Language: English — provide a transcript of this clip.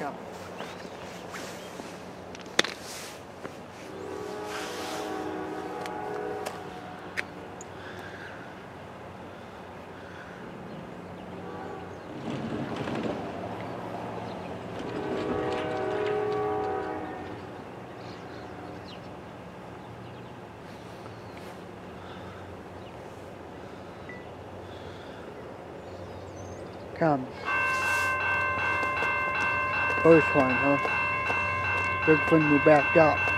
ครับครับ First one, huh? When you backed up.